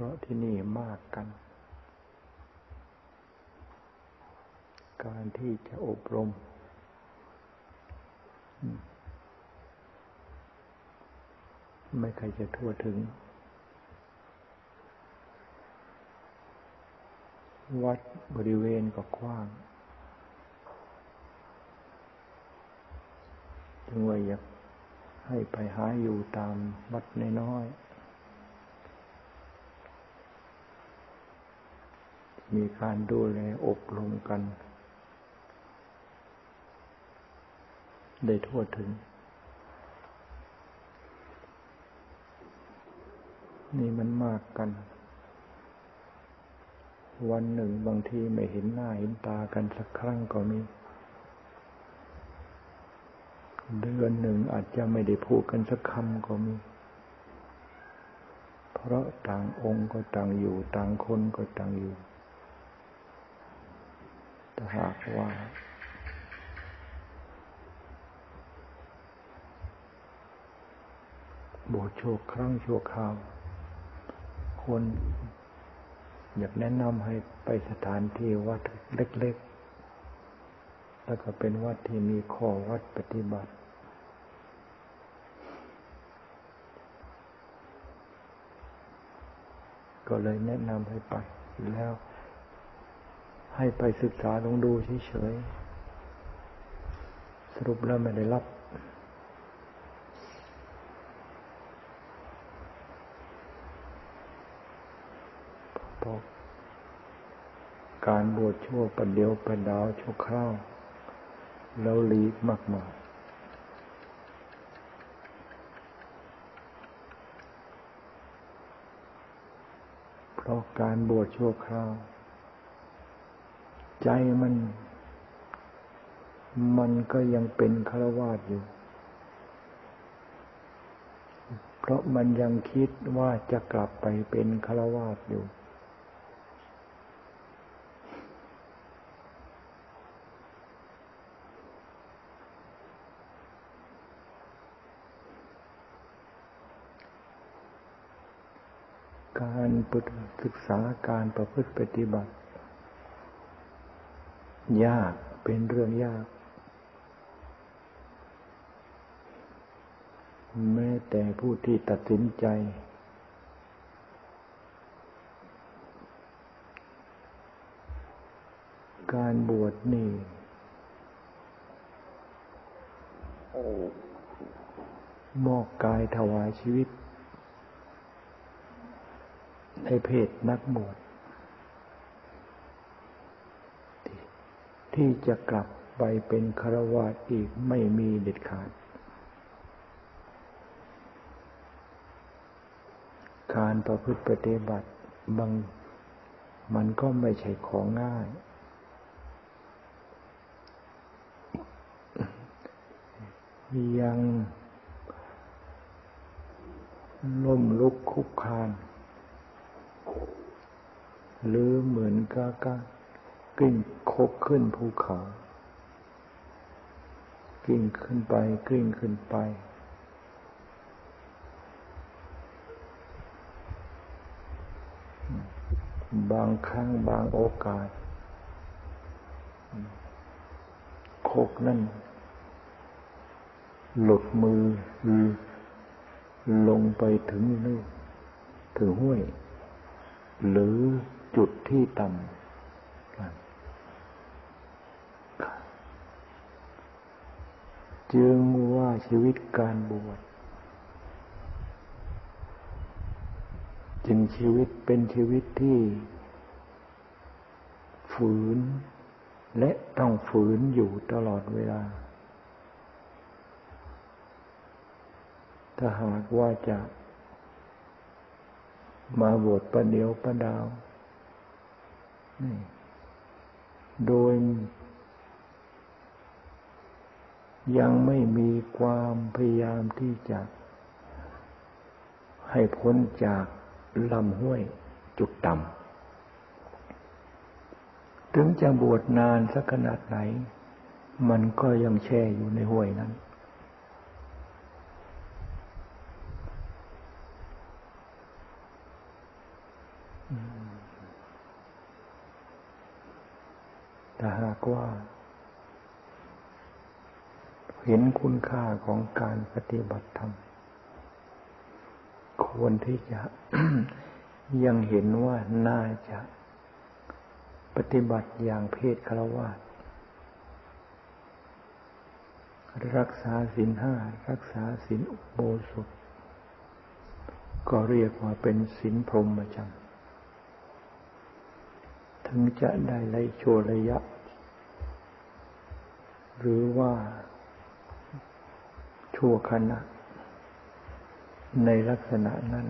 เพราะที่นี่มากกัน การที่จะอบรม ไม่ใครจะทั่วถึง วัดบริเวณก็กว้างจึงว่าอยากให้ไปหาอยู่ตามวัดน้อยๆ มีการดูแลอบรมกัน ได้ทั่วถึง นี่มันมากกัน วันหนึ่งบางทีไม่เห็นหน้าเห็นตากันสักครั้งก็มี เดือนหนึ่งอาจจะไม่ได้พูดกันสักคำก็มีเพราะต่างองค์ก็ต่างอยู่ ต่างคนก็ต่างอยู่ แต่หากว่าบวชโชคครั้งโชคคราว คนอยากแนะนำให้ไปสถานที่วัดเล็ก ๆ แล้วก็เป็นวัดที่มีข้อวัดปฏิบัติ ก็เลยแนะนำให้ไปแล้ว ให้ไปศึกษาลองดูเฉยๆ สรุปแล้วไม่ได้รับ พอการบวชชั่วประเดียวประดาวชั่วคราวแล้วลีกมากมายราะการบวชชั่วคราว ใจมัน มันก็ยังเป็นฆราวาสอยู่ เพราะมันยังคิดว่าจะกลับไปเป็นฆราวาสอยู่ การศึกษาการประพฤติปฏิบัติ ยากเป็นเรื่องยาก แม้แต่ผู้ที่ตัดสินใจ การบวชนี่มอกกายถวายชีวิตในเพศนักบวช ที่จะกลับไปเป็นคารวะอีกไม่มีเด็ดขาด การประพฤติปฏิบัติบางมันก็ไม่ใช่ของง่าย ยังล่มลุกคุกคาน หรือเหมือนกับ กลิ้งคบขึ้นภูเขากลิ้งขึ้นไปกลิ้งขึ้นไป บางครั้งบางโอกาสโคกนั่น หลุดมือลงไปถึงนู่นถึงห้วย หรือจุดที่ต่ำ จึงว่าชีวิตการบวชจึงชีวิตเป็นชีวิตที่ ฝืน และต้องฝืนอยู่ตลอดเวลา ถ้าหากว่าจะมาบวชประเดียวประดาว โดย ยังไม่มีความพยายามที่จะให้พ้นจากลำห้วยจุดต่ำ ถึงจะบวชนานสักขนาดไหน มันก็ยังแช่อยู่ในห้วยนั้น แต่หากว่า เห็นคุณค่าของการปฏิบัติธรรม ควรที่จะยังเห็นว่าน่าจะปฏิบัติอย่างเพศคารวะรักษาศีลห้ารักษาศีลอุโบสถ ก็เรียกว่าเป็นศีลพรหมจรรย์ถึงจะได้ไลโชระยะ หรือว่า ชั่วขณะ ในลักษณะนั้น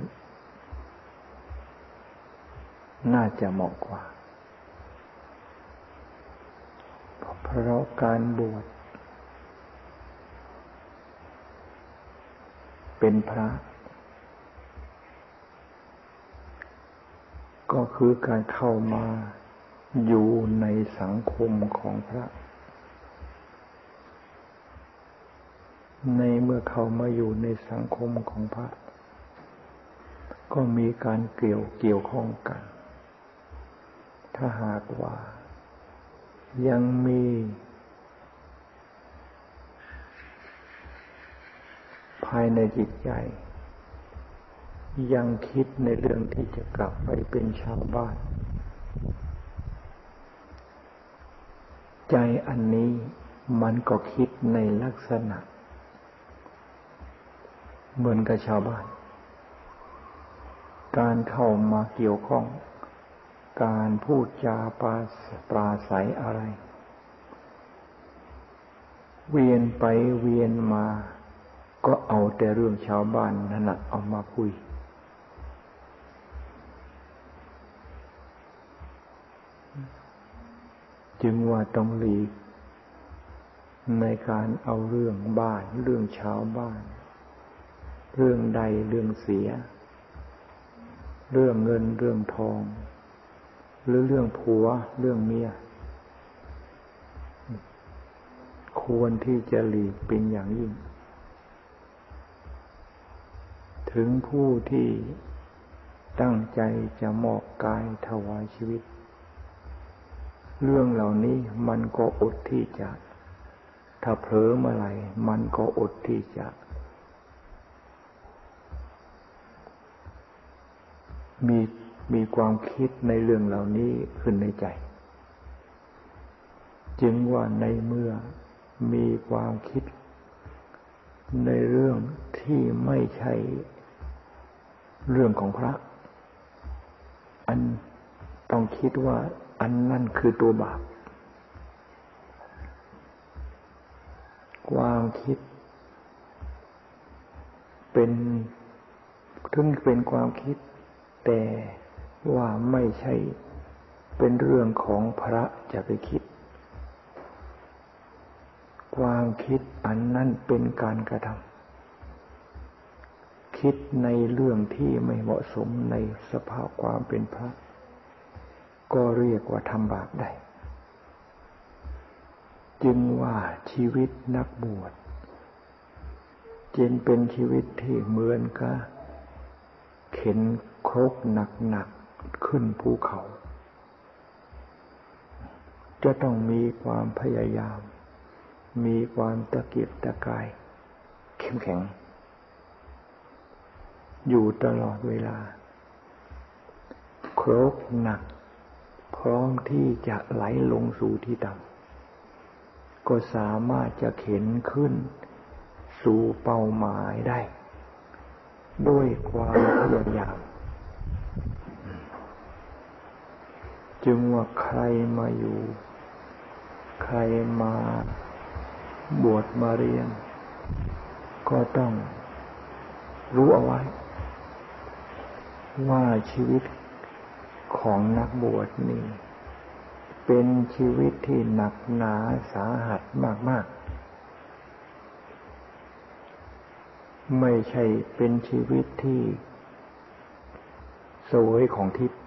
น่าจะเหมาะกว่า เพราะการบวชเป็นพระ ก็คือการเข้ามาอยู่ในสังคมของพระ ในเมื่อเขามาอยู่ในสังคมของพระ ก็มีการเกี่ยวเกี่ยวข้องกัน ถ้าหากว่า ยังมี ภายในจิตใจ ยังคิดในเรื่องที่จะกลับไปเป็นชาวบ้าน ใจอันนี้มันก็คิดในลักษณะ เหมือนกับชาวบ้าน การเข้ามาเกี่ยวข้อง การพูดจาปาปราศัยอะไร เวียนไปเวียนมา ก็เอาแต่เรื่องชาวบ้านนั่นแหละเอามาคุยจึงว่าต้องหลีกในการเอาเรื่องบ้านเรื่องชาวบ้าน เรื่องใดเรื่องเสีย เรื่องเงินเรื่องทอง หรือเรื่องผัวเรื่องเมีย ควรที่จะหลีกเป็นอย่างยิ่ง ถึงผู้ที่ตั้งใจจะมอบกายถวายชีวิต เรื่องเหล่านี้มันก็อดที่จะ ถ้าเผลอเมื่อไหร่มันก็อดที่จะ มีมีความคิดในเรื่องเหล่านี้ขึ้นในใจ จึงว่าในเมื่อมีความคิด ในเรื่องที่ไม่ใช่เรื่องของพระ อันต้องคิดว่าอันนั่นคือตัวบาป ความคิด เป็นถึงเป็นความคิด แต่ว่าไม่ใช่เป็นเรื่องของพระจะไปคิด ความคิดอันนั้นเป็นการกระทำคิดในเรื่องที่ไม่เหมาะสมในสภาพความเป็นพระ ก็เรียกว่าทำบาปได้ จึงว่าชีวิตนักบวชจึงเป็นชีวิตที่เหมือนกับ เข็นครกหนักๆขึ้นภูเขา จะต้องมีความพยายาม มีความตะเกียบตะกาย เข้มแข็ง อยู่ตลอดเวลา ครกหนัก พร้อมที่จะไหลลงสู่ที่ต่ำก็สามารถจะเข็นขึ้น สู่เป้าหมายได้ ด้วยความพยายามจึงว่าใครมาอยู่ ใครมาบวชมาเรียน ก็ต้องรู้เอาไว้ ว่าชีวิตของนักบวชนี่ เป็นชีวิตที่หนักหนาสาหัสมาก ๆ ไม่ใช่เป็นชีวิตที่สวยของทิพย์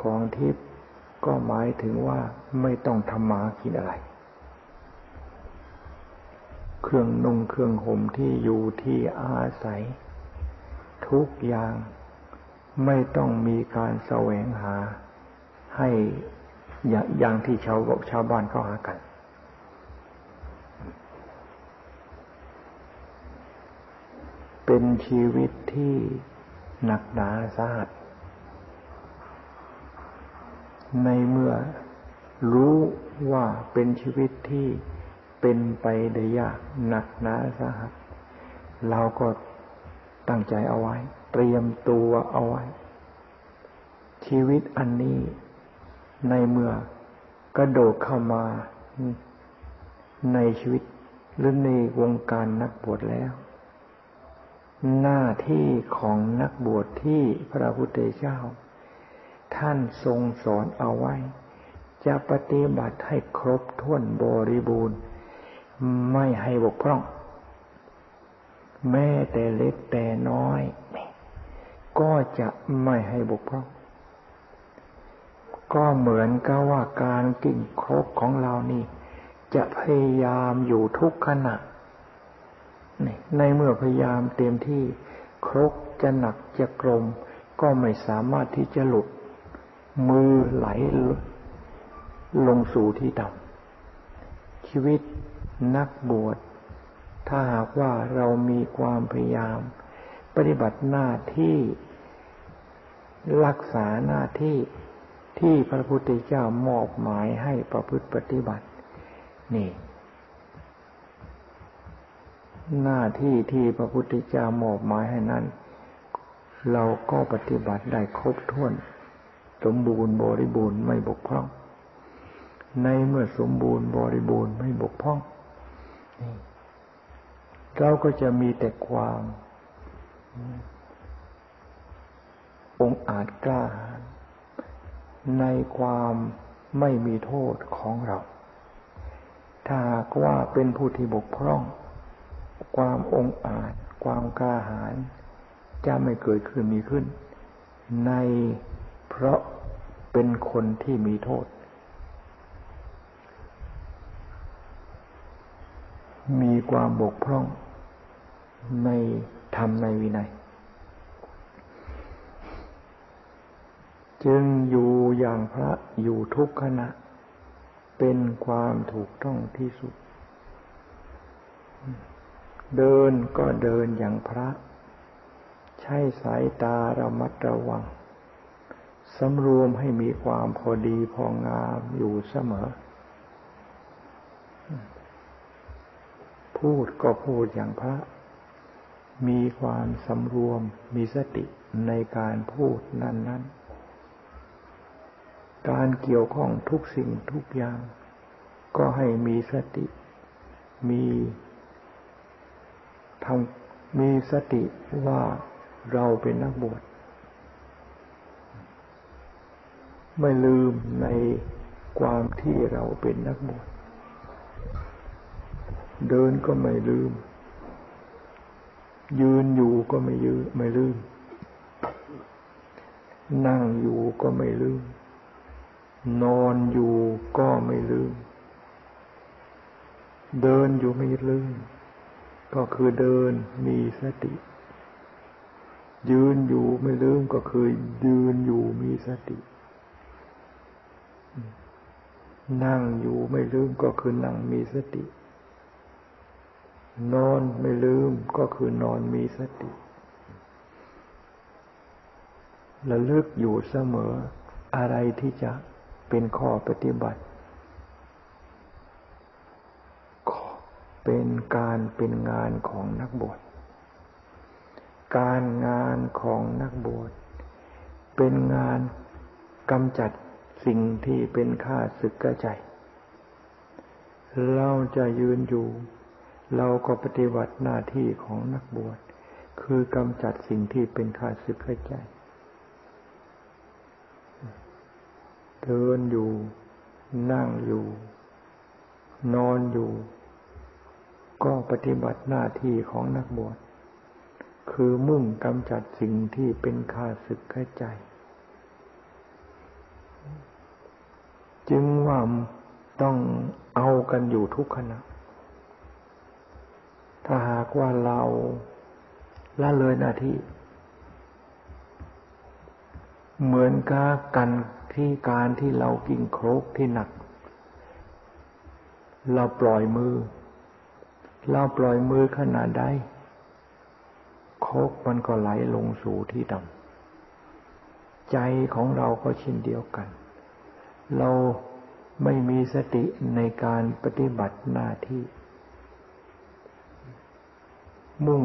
ของทิพย์ก็หมายถึงว่าไม่ต้องทำมากินอะไร เครื่องนุ่งเครื่องห่มที่อยู่ที่อาศัย ทุกอย่างไม่ต้องมีการแสวงหาให้อย่างที่ชาวชาวบ้านเขาหากัน เป็นชีวิตที่หนักหนาสาหัสในเมื่อรู้ว่าเป็นชีวิตที่เป็นไปได้ยากหนักหนาสาหัส เราก็ตั้งใจเอาไว้ เตรียมตัวเอาไว้ ชีวิตอันนี้ในเมื่อกระโดดเข้ามาในชีวิตหรือในวงการนักบวชแล้ว หน้าที่ของนักบวชที่พระพุทธเจ้า ท่านทรงสอนเอาไว้ จะปฏิบัติให้ครบถ้วนบริบูรณ์ ไม่ให้บกพร่อง แม้แต่เล็กแต่น้อย ก็จะไม่ให้บกพร่อง ก็เหมือนกับว่าการกินครกของเรานี่ จะพยายามอยู่ทุกขณะ ในเมื่อพยายามเต็มที่ครกจะหนักจะกลม ก็ไม่สามารถที่จะหลุด มือไหลลงสู่ที่ต่ำชีวิตนักบวช ถ้าหากว่าเรามีความพยายาม ปฏิบัติหน้าที่รักษาหน้าที่ที่พระพุทธเจ้ามอบหมายให้ประพฤติปฏิบัติ นี่ หน้าที่ที่พระพุทธเจ้ามอบหมายให้นั้น เราก็ปฏิบัติได้ครบถ้วน สมบูรณ์บริบูรณ์ไม่บกพร่อง ในเมื่อสมบูรณ์บริบูรณ์ไม่บกพร่องเราก็จะมีแต่ความ องอาจกล้า ในความไม่มีโทษของเรา ถ้าหากว่าเป็นผู้ที่บกพร่อง ความองอาจ ความกล้าหาญจะไม่เกิดขึ้นมีขึ้น ในเพราะเป็นคนที่มีโทษ มีความบกพร่องในธรรมในวินัย จึงอยู่อย่างพระอยู่ทุกขณะ เป็นความถูกต้องที่สุด เดินก็เดินอย่างพระ ใช้สายตาระมัดระวังสำรวมให้มีความพอดีพองามอยู่เสมอ พูดก็พูดอย่างพระ มีความสำรวมมีสติในการพูดนั้น ๆ การเกี่ยวข้องทุกสิ่งทุกอย่าง ก็ให้มีสติ มี ทำมีสติว่าเราเป็นนักบวชไม่ลืมในความที่เราเป็นนักบวชเดินก็ไม่ลืม ยืนอยู่ก็ไม่ยืนไม่ลืม นั่งอยู่ก็ไม่ลืม นอนอยู่ก็ไม่ลืม เดินอยู่ไม่ลืม ก็คือเดินมีสติ ยืนอยู่ไม่ลืมก็คือยืนอยู่มีสติ นั่งอยู่ไม่ลืมก็คือนั่งมีสติ นอนไม่ลืมก็คือนอนมีสติระลึกอยู่เสมออะไรที่จะเป็นข้อปฏิบัติ เป็นการเป็นงานของนักบวช การงานของนักบวชเป็นงานกำจัดสิ่งที่เป็นข้าศึกกระใจ เราจะยืนอยู่ เราก็ปฏิบัติหน้าที่ของนักบวช คือกำจัดสิ่งที่เป็นข้าศึกกระใจ เดินอยู่ นั่งอยู่ นอนอยู่ ก็ปฏิบัติหน้าที่ของนักบวชคือมุ่งกำจัดสิ่งที่เป็นข้าศึกข้ใจ จึงว่าต้องเอากันอยู่ทุกขณะ ถ้าหากว่าเราละเลยหน้าที่ เหมือนกับกันที่การที่เรากิ่งโครกที่หนัก เราปล่อยมือ เราปล่อยมือขนาดใดโคกมันก็ไหลลงสู่ที่ดำใจของเราก็เช่นเดียวกัน เราไม่มีสติในการปฏิบัติหน้าที่ มุ่ง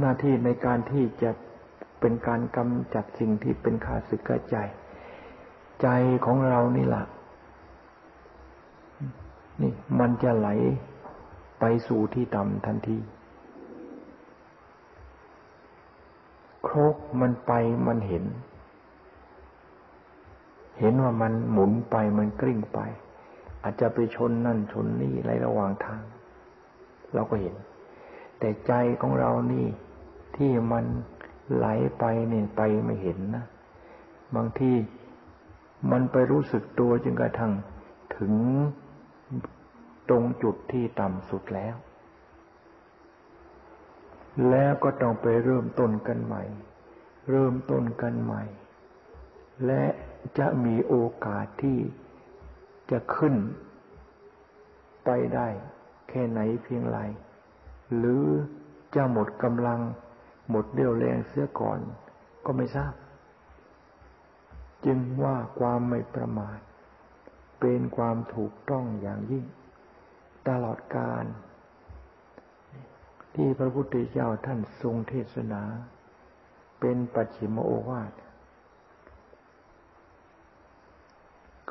หน้าที่ในการที่จะเป็นการกำจัดสิ่งที่เป็นขาศึกใจ ใจของเรานี่แหละนี่มันจะไหล ไปสู่ที่ต่ำทันทีโครกมันไปมันเห็น เห็นว่ามันหมุนไปมันกลิ้งไป อาจจะไปชนนั่นชนนี่ในระหว่างทาง เราก็เห็น แต่ใจของเรานี่ ที่มันไหลไปเนี่ยไปไม่เห็นนะบางที่มันไปรู้สึกตัวจนกระทั่งถึง ตรงจุดที่ต่ำสุดแล้ว แล้วก็ต้องไปเริ่มต้นกันใหม่ เริ่มต้นกันใหม่ และจะมีโอกาสที่จะขึ้น ไปได้ แค่ไหนเพียงไร หรือจะหมดกำลัง หมดเรี่ยวแรงเสียก่อน ก็ไม่ทราบ จึงว่าความไม่ประมาทเป็นความถูกต้องอย่างยิ่ง ตลอดกาลที่พระพุทธเจ้าท่านทรงเทศนา เป็นปัจฉิมโอวาท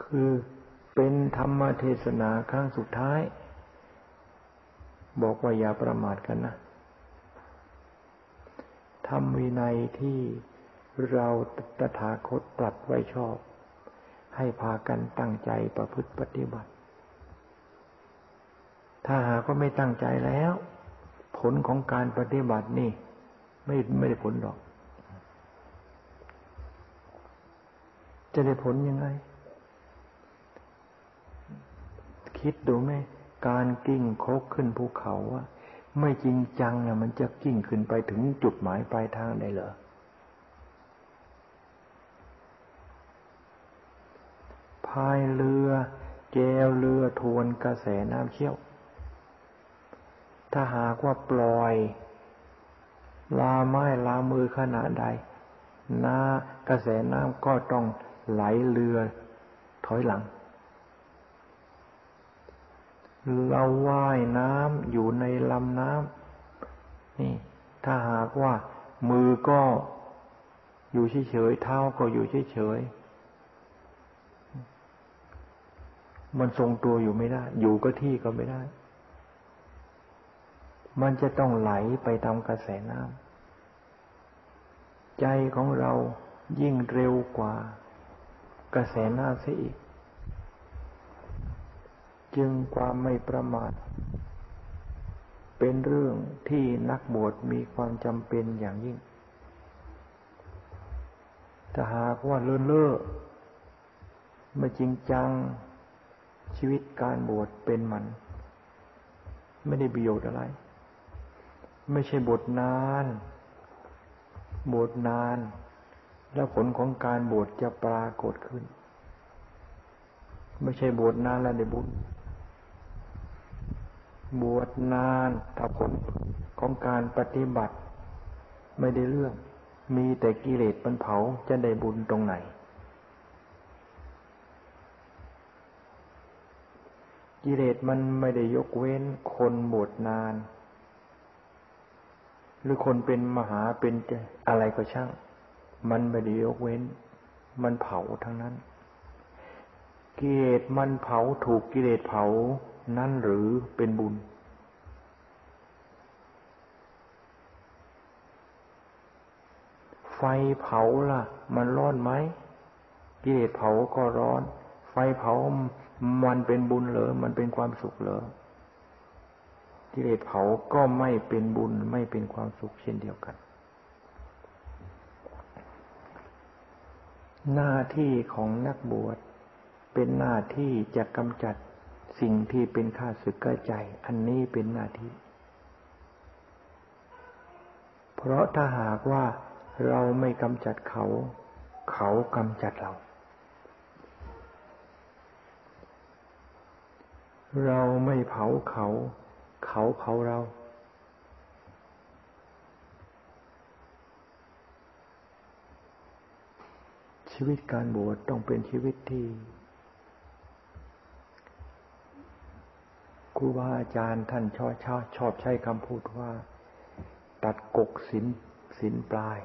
คือเป็นธรรมเทศนาครั้งสุดท้าย บอกว่าอย่าประมาทกันนะธรรมวินัยที่เราตถาคตตรัสไว้ชอบ ให้พากันตั้งใจประพฤติปฏิบัติ ถ้าหากก็ไม่ตั้งใจแล้ว ผลของการปฏิบัตินี่ ไม่ไม่ได้ผลหรอก จะได้ผลยังไง คิดดูไหมการกิ้งโคกขึ้นภูเขาว่าไม่จริงจังนะมันจะกิ้งขึ้นไปถึงจุดหมายปลายทางได้เหรอพายเรือ แกวเรือทวนกระแสน้ำเชี่ยว ถ้าหากว่าปล่อย ลาไม้ลามือขนาดใดน้ากระแสน้ำก็ต้องไหลเรือถอยหลัง เราว่ายน้ำอยู่ในลำน้ำนี่ ถ้าหากว่ามือก็อยู่เฉยๆเท้าก็อยู่เฉยๆมันทรงตัวอยู่ไม่ได้ อยู่ก็ที่ก็ไม่ได้ มันจะต้องไหลไปตามกระแสน้ำใจของเรายิ่งเร็วกว่า กระแสน้ำเสียอีก จึงความไม่ประมาท เป็นเรื่องที่นักบวชมีความจำเป็นอย่างยิ่งถ้าหากว่าเลื่อนเล่อไม่จริงจังชีวิตการบวชเป็นมัน ไม่ได้ประโยชน์อะไร ไม่ใช่บทนานบทนาน แล้วผลของการบวชจะปรากฏขึ้น ไม่ใช่บวชนานแล้วได้บุญบวชนานถ้าผลของการปฏิบัติ ไม่ได้เรื่อง มีแต่กิเลสมันเผาจะได้บุญตรงไหน กิเลสมันไม่ได้ยกเว้นคนบวชนาน หรือคนเป็นมหาเป็นอะไรก็ช่าง มันไม่ได้ยกเว้น มันเผาทั้งนั้น กิเลสมันเผาถูกกิเลสเผานั่นหรือเป็นบุญ ไฟเผาล่ะ มันร้อนไหมกิเลสเผาก็ร้อน ไฟเผามันเป็นบุญเหรอมันเป็นความสุขเหรอ กิเลสเผาก็ไม่เป็นบุญไม่เป็นความสุขเช่นเดียวกัน หน้าที่ของนักบวชเป็นหน้าที่จะกำจัดสิ่งที่เป็นข้าศึกใกล้ใจ อันนี้เป็นหน้าที่ เพราะถ้าหากว่าเราไม่กำจัดเขา เขากำจัดเรา เราไม่เผาเขา เขาเผาเรา ชีวิตการบวชต้องเป็นชีวิตที่ครูบาอาจารย์ท่านชอบชอบชอบใช้คำพูดว่า ตัดกกสินสินปลาย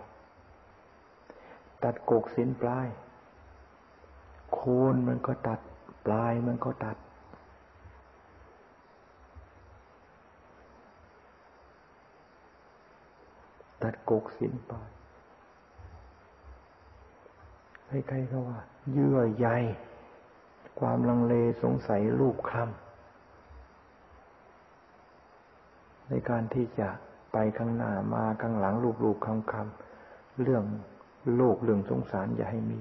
ตัดกกสินปลาย โคนมันก็ตัด ปลายมันก็ตัด ตัดกกสินปใครๆก็ว่า เยื่อใยความลังเลสงสัยรูปคลำในการที่จะไปข้างหน้ามาข้างหลังลูกๆคำคำเรื่องโลกเรื่องสงสารอย่าให้มี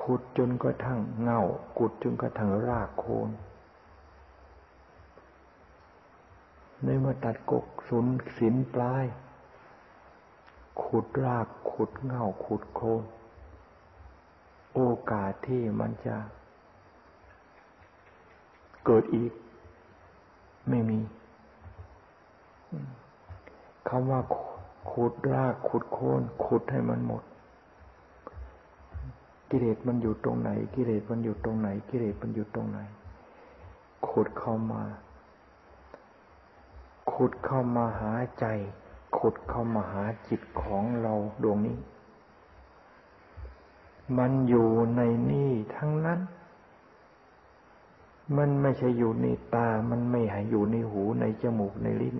ขุดจนกระทั่งเงาขุดจนกระทั่งรากโคน ในเมื่อตัดกกสุนสินปลาย ขุดรากขุดเงาขุดโคนโอกาสที่มันจะเกิดอีก ไม่มีคำว่าขุดรากขุดโคนขุดให้มันหมด กิเลสมันอยู่ตรงไหน กิเลสมันอยู่ตรงไหน กิเลสมันอยู่ตรงไหน ขุดเข้ามา ขุดเข้ามาหาใจ ขุดเข้ามาหาจิตของเราดวงนี้ มันอยู่ในนี่ทั้งนั้น มันไม่ใช่อยู่ในตา มันไม่ให้อยู่ในหูในจมูกในลิ้น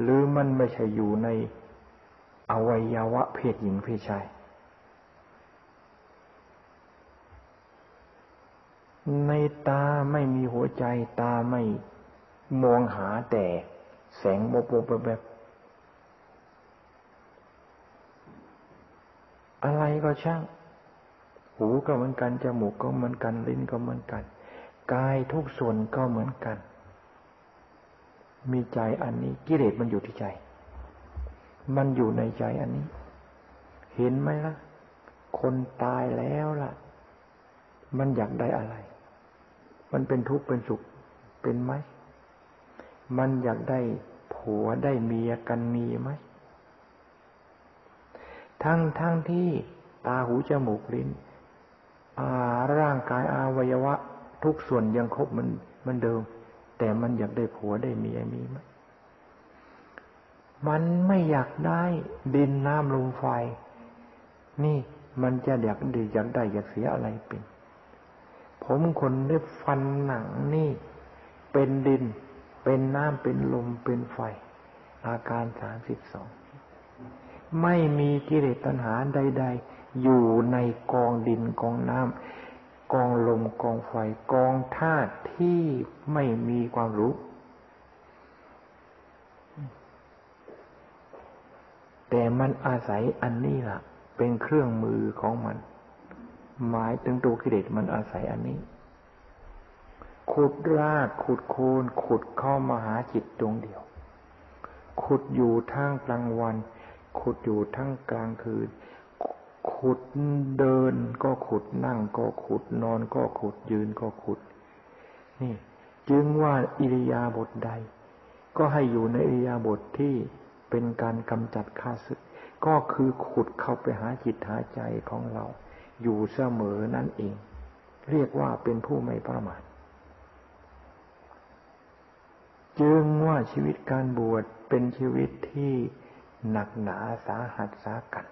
หรือมันไม่ใช่อยู่ในอวัยวะเพศหญิงเพศชาย ในตาไม่มีหัวใจตาไม่ มองหาแต่แสงโมโปแบบอะไรก็ช่าง หูก็เหมือนกัน จมูกก็เหมือนกัน ลิ้นก็เหมือนกัน กายทุกส่วนก็เหมือนกัน มีใจอันนี้ กิเลสมันอยู่ที่ใจ มันอยู่ในใจอันนี้ เห็นไหมล่ะ คนตายแล้วล่ะ มันอยากได้อะไร มันเป็นทุกข์เป็นสุข เป็นไหม มันอยากได้ผัวได้เมียกันมีไหม ทั้งทั้งที่ตาหูจมูกลิ้นร่างกายอาวัยวะ ทุกส่วนยังครบมันมันเดิม แต่มันอยากได้ผัวได้เมียมีไหมมันไม่อยากได้ดินน้ำลมไฟ นี่มันจะอยากดีอยากได้อยากเสียอะไรเป็น ผมคนได้ฟันหนังนี่ เป็นดิน เป็นน้ำเป็นลมเป็นไฟ อาการสามสิบสองไม่มีกิเลสตัณหาใด ๆ อยู่ในกองดินกองน้ำกองลมกองไฟ กองธาตุที่ไม่มีความรู้ แต่มันอาศัยอันนี้ล่ะ เป็นเครื่องมือของมัน หมายถึงตัวกิเลสมันอาศัยอันนี้ ขุดรากขุดโคนขุดเข้ามาหาจิตดวงเดียว ขุดอยู่ทั้งกลางวัน ขุดอยู่ทั้งกลางคืน ขุดเดินก็ขุดนั่งก็ขุดนอนก็ขุดยืนก็ขุด นี่ จึงว่าอิริยาบถใด ก็ให้อยู่ในอิริยาบถที่เป็นการกำจัดข้าศึก ก็คือขุดเข้าไปหาจิตหาใจของเรา อยู่เสมอนั่นเอง เรียกว่าเป็นผู้ไม่ประมาท จึงว่าชีวิตการบวชเป็นชีวิตที่หนักหนาสาหัสสากัน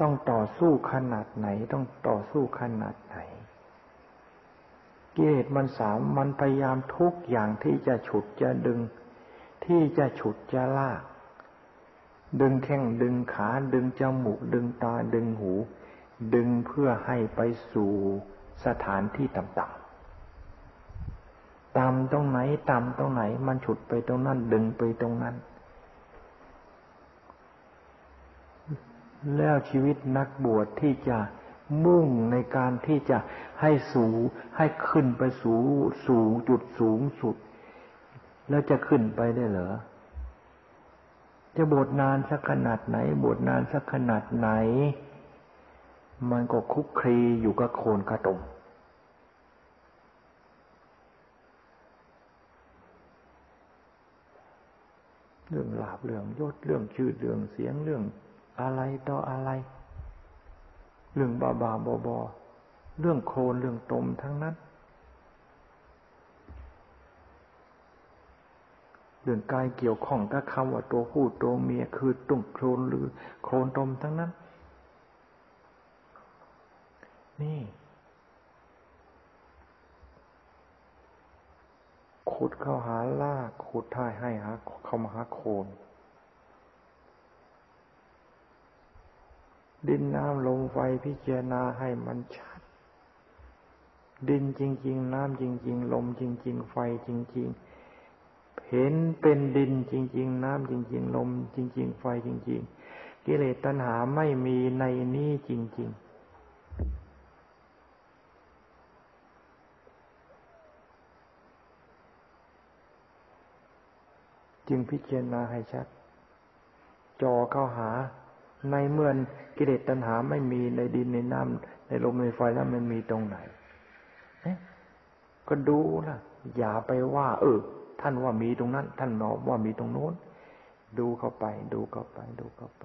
ต้องต่อสู้ขนาดไหน ต้องต่อสู้ขนาดไหนกิเลสมันสามมันพยายามทุกอย่างที่จะฉุดจะดึง ที่จะฉุดจะลาก ดึงแข้งดึงขาดึงจมูกดึงตาดึงหู ดึงเพื่อให้ไปสู่สถานที่ต่ำ ต่ำตรงไหน ต่ำตรงไหน มันฉุดไปตรงนั้น ดึงไปตรงนั้น แล้วชีวิตนักบวชที่จะมุ่งในการที่จะให้สูงให้ขึ้นไปสูงสูงจุดสูงสุด แล้วจะขึ้นไปได้เหรอจะบวชนานสักขนาดไหน บวชนานสักขนาดไหน มันก็คุกคลีอยู่กับโคนกระตม เรื่องลาบเรื่องยศเรื่องชื่อเรื่องเสียงเรื่องอะไรต่ออะไร เรื่องบาบาบอบอเรื่องโคลนเรื่องตมทั้งนั้น เรื่องกายเกี่ยวข้องกับคำว่าตัวผู้ตัวเมียคือตุ่งโคลนหรือโคลนตมทั้งนั้น นี่ ขุดเข้าหาลากขุดท่ายให้หาเข้ามาหาโคนดินน้ำลมไฟพิจารณาให้มันชัด ดินจริง ๆ น้ำจริง ๆ ลมจริง ๆ ไฟจริง ๆ เห็นเป็นดินจริง ๆ น้ำจริง ๆ ลมจริง ๆ ไฟจริง ๆ กิเลสตัณหาไม่มีในนี้จริง ๆ จึงพิจารณาให้ชัด จอเข้าหา ในเมื่อกิเลสตัณหาไม่มีในดินในน้ำในลมในไฟแล้วมันมีตรงไหนก็ดูนะอย่าไปว่า เออ ท่านว่ามีตรงนั้น ท่านบอกว่ามีตรงโน้น ดูเข้าไป ดูเข้าไป ดูเข้าไป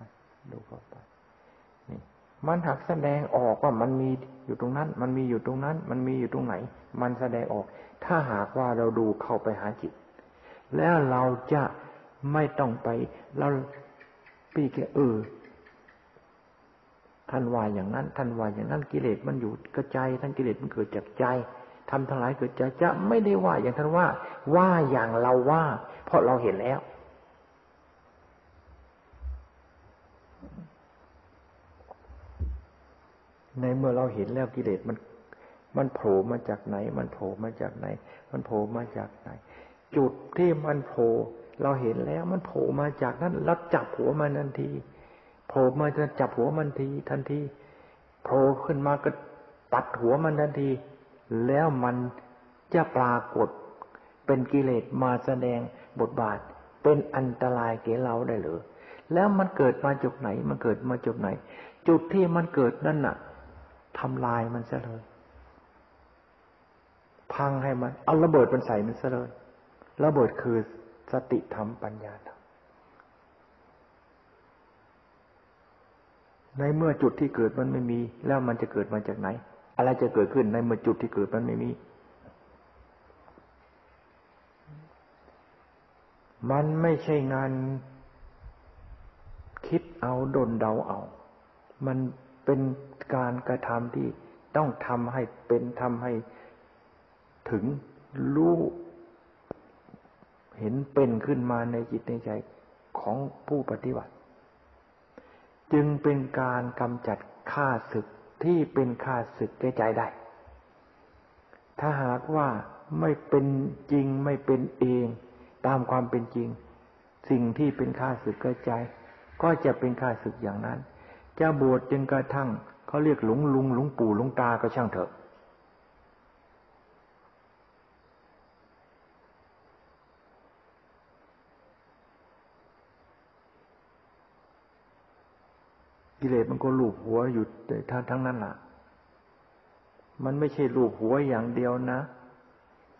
ดูเข้าไป นี่ มันหักแสดงออกว่ามันมีอยู่ตรงนั้น มันมีอยู่ตรงนั้น มันมีอยู่ตรงไหน มันแสดงออก ถ้าหากว่าเราดูเข้าไปหาจิต แล้วเราจะไม่ต้องไปเราปีแกเออท่านว่าอย่างนั้น ท่านว่าอย่างนั้นกิเลสมันอยู่กระจายท่านกิเลสมันเกิดจากใจทำทั้งหลายเกิดจากจะไม่ได้ว่าอย่างท่านว่า ว่าอย่างเราว่า เพราะเราเห็นแล้ว ในเมื่อเราเห็นแล้วกิเลสมัน มันโผล่มาจากไหน มันโผล่มาจากไหน มันโผล่มาจากไหน จุดที่มันโผล่เราเห็นแล้วมันโผล่มาจากนั้นเราจับหัวมันทันทีโผล่มาจะจับหัวมันทีทันทีโผล่ขึ้นมาก็ตัดหัวมันทันที แล้วมันจะปรากฏเป็นกิเลสมาแสดงบทบาท เป็นอันตรายแก่เราได้หรือแล้วมันเกิดมาจุดไหน มันเกิดมาจุดไหน จุดที่มันเกิดนั่นน่ะทำลายมันซะเลย พังให้มัน เอาระเบิดมันใส่มันซะเลย ระเบิดคือสติธรรมปัญญาธรรม ในเมื่อจุดที่เกิดมันไม่มี แล้วมันจะเกิดมาจากไหน อะไรจะเกิดขึ้นในเมื่อจุดที่เกิดมันไม่มี มันไม่ใช่งานคิดเอาดนเดาเอา มันเป็นการกระทำที่ต้องทำให้เป็นทำให้ถึงรู้ เห็นเป็นขึ้นมาในจิตในใจของผู้ปฏิบัติ จึงเป็นการกำจัดข้าศึกที่เป็นข้าศึกแก่ใจได้ ถ้าหากว่าไม่เป็นจริงไม่เป็นเองตามความเป็นจริง สิ่งที่เป็นข้าศึกแก่ใจ ก็จะเป็นข้าศึกอย่างนั้น จะบวชจึงกระทั่งเขาเรียกหลวงลุงหลวงปู่หลวงตาก็ช่างเถอะกิ เลสมันก็ลูบหัวอยู่ทั้งทั้งนั้นล่ะ มันไม่ใช่ลูบหัวอย่างเดียวนะ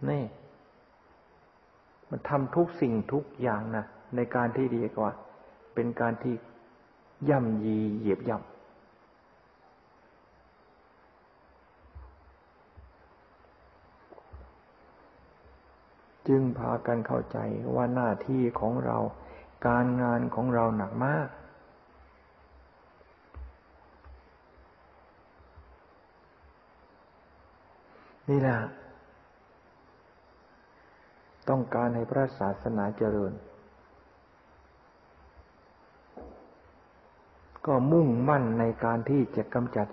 นี่ มันทำทุกสิ่งทุกอย่างนะในการที่ดีกว่า เป็นการที่ย่ำยีเหยียบย่ำจึงพากันเข้าใจว่าหน้าที่ของเรา การงานของเราหนักมาก นี่แหละต้องการให้พระศาสนาเจริญ ก็มุ่งมั่นในการที่จะกำจัด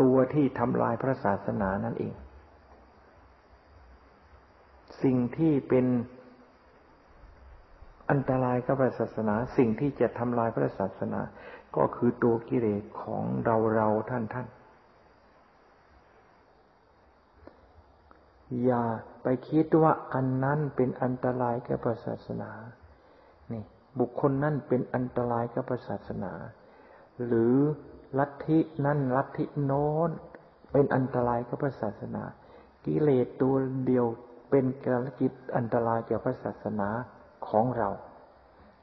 ตัวที่ทำลายพระศาสนานั่นเอง สิ่งที่เป็นอันตรายกับพระศาสนา สิ่งที่จะทำลายพระศาสนา ก็คือตัวกิเลสของเราเราท่านท่าน อย่าไปคิดว่าอันนั้นเป็นอันตรายแก่ศาสนา นี่ บุคคลนั้นเป็นอันตรายกับศาสนา หรือลัทธินั่นลัทธิโน้นเป็นอันตรายกับพระศาสนา กิเลสตัวเดียวเป็นการกิจอันตรายแก่พระศาสนาของเรา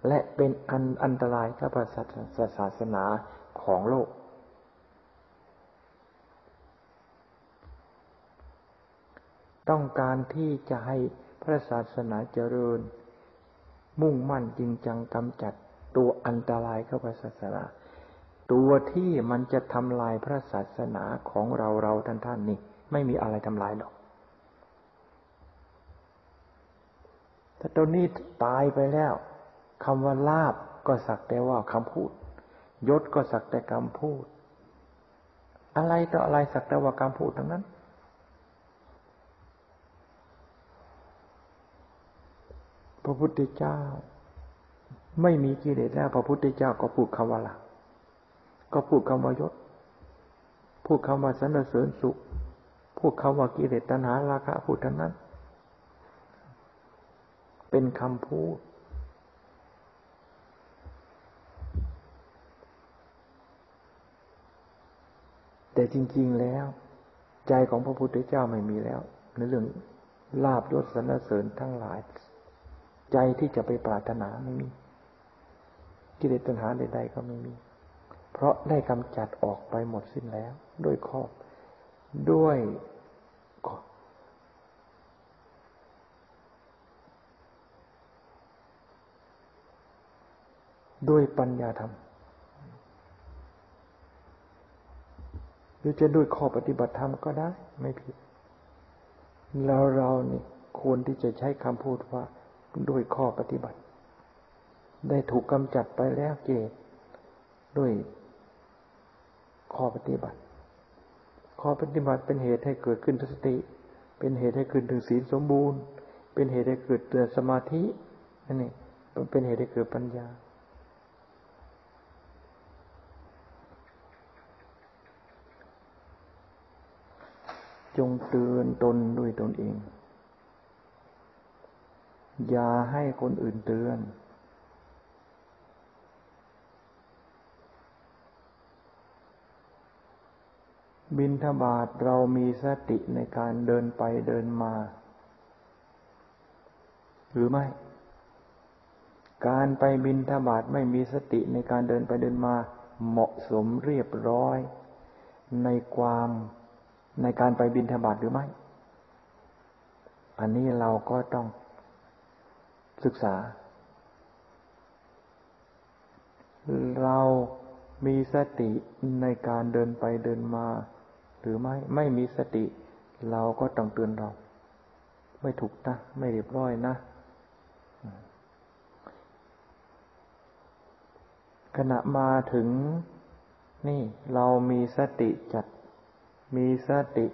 และเป็นอันอันตรายกับพระศาสนาของโลก ต้องการที่จะให้พระศาสนาเจริญ มุ่งมั่นจริงจังกำจัดตัวอันตรายเข้าพระศาสนา ตัวที่มันจะทำลายพระศาสนาของเราเราท่านท่านนี่ ไม่มีอะไรทำลายหรอกถ้าตัวนี้ตายไปแล้วคำว่าลาบก็สักแต่ว่าคำพูด ยศก็สักแต่คำพูด อะไรต่ออะไรสักแต่ว่าคำพูดทั้งนั้น พระพุทธเจ้า ไม่มีกิเลสแล้ว พระพุทธเจ้าก็พูดคำว่าละก็พูดคำว่ายศ พูดคำว่าสรรเสริญสุข พูดคำว่ากิเลสตัณหาราคะพูดทั้งนั้น เป็นคำพูด แต่จริง ๆแล้ว ใจของพระพุทธเจ้าไม่มีแล้ว ในเรื่องลาบยศสรรเสริญทั้งหลาย ใจที่จะไปปรารถนาไม่มี กิเลสตัณหาใด ๆ ก็ไม่มี เพราะได้กำจัดออกไปหมดสิ้นแล้วโดยครอบด้วยด้วยปัญญาธรรม หรือจะด้วยข้อปฏิบัติธรรมก็ได้ ไม่ผิด แล้วเรานี่ควรที่จะใช้คำพูดว่า ด้วยข้อปฏิบัติ ได้ถูกกำจัดไปแล้วเกตด้วยข้อปฏิบัติ ข้อปฏิบัติเป็นเหตุให้เกิดขึ้นสติ เป็นเหตุให้ขึ้นถึงศีลสมบูรณ์ เป็นเหตุให้เกิดสมาธินั่นเองเป็นเหตุให้เกิดปัญญาจงเตือนตนด้วยตนเอง อย่าให้คนอื่นเตือน บินทบาทเรามีสติในการเดินไปเดินมา หรือไม่ การไปบินทบาทไม่มีสติในการเดินไปเดินมา เหมาะสมเรียบร้อย ในความในการไปบินธบาตหรือไม่ อันนี้เราก็ต้อง ศึกษา เรามีสติในการเดินไปเดินมา หรือไม่ไม่มีสติ เราก็ต้องเตือนเรา ไม่ถูกนะ ไม่เรียบร้อยนะ ขณะมาถึงนี่เรามีสติจัด มีสติ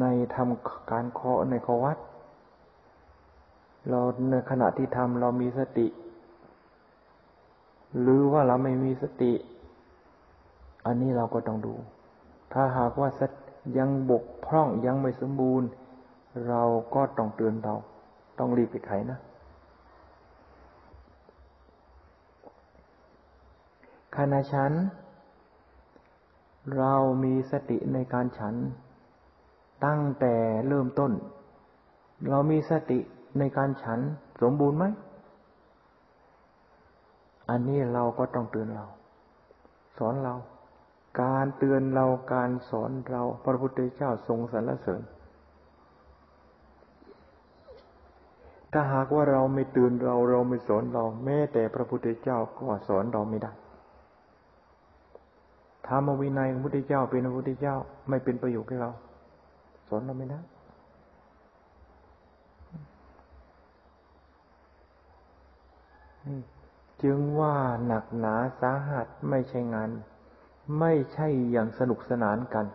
ในทำการเคาะในขวัด เราในขณะที่ทำเรามีสติ หรือว่าเราไม่มีสติ อันนี้เราก็ต้องดู ถ้าหากว่ายังบกพร่องยังไม่สมบูรณ์ เราก็ต้องเตือนเราต้องรีบไปไขนะขณะฉัน เรามีสติในการฉัน ตั้งแต่เริ่มต้น เรามีสติ ในการฉันสมบูรณ์ไหม อันนี้เราก็ต้องเตือนเรา สอนเรา การเตือนเราการสอนเราพระพุทธเจ้าทรงสรรเสริญ ถ้าหากว่าเราไม่เตือนเราเราไม่สอนเรา แม้แต่พระพุทธเจ้าก็สอนเราไม่ได้ธรรมวินัยของพระพุทธเจ้าเป็นพระพุทธเจ้าไม่เป็นประโยชน์ให้เรา สอนเราไม่ได้ จึงว่าหนักหนาสาหัสไม่ใช่งาน ไม่ใช่อย่างสนุกสนานกัน